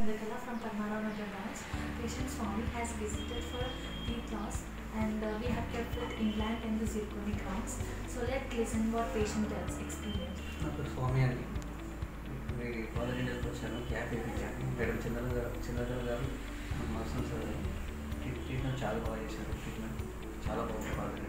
Chandrakala from Padmanabhaja branch. Patient Swami has visited for tea class and uh, we have kept with implant and the zirconic crowns. So let's listen what patient tells experience. స్వామి అండి మీ college ఇండియాకి వచ్చాను cab వేయించాను madam చంద్ర గారు చంద్రకళ గారు sir గారు treatment చాలా బాగా చేశారు ట్రీట్మెంట్ చాలా బాగుంది కాలేజ్